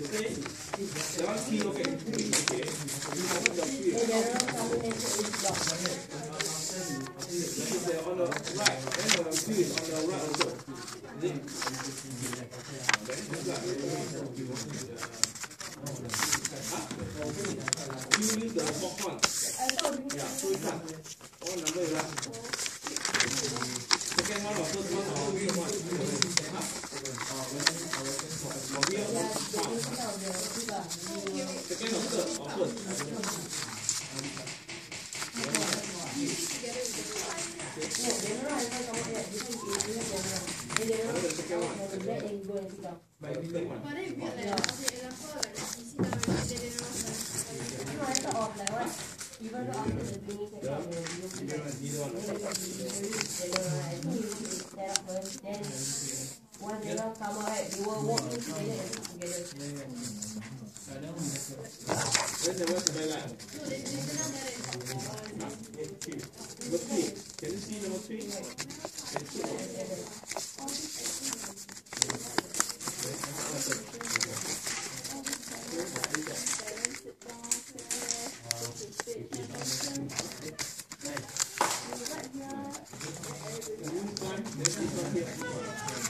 哎，到你了。收一下。哦，准备了。这边妈妈说什么？注意的话，啊，我们先，我们先，宝贝要。Even though after the clinic, I can't do it. orang sama right they will walk in together and together Can you see number three?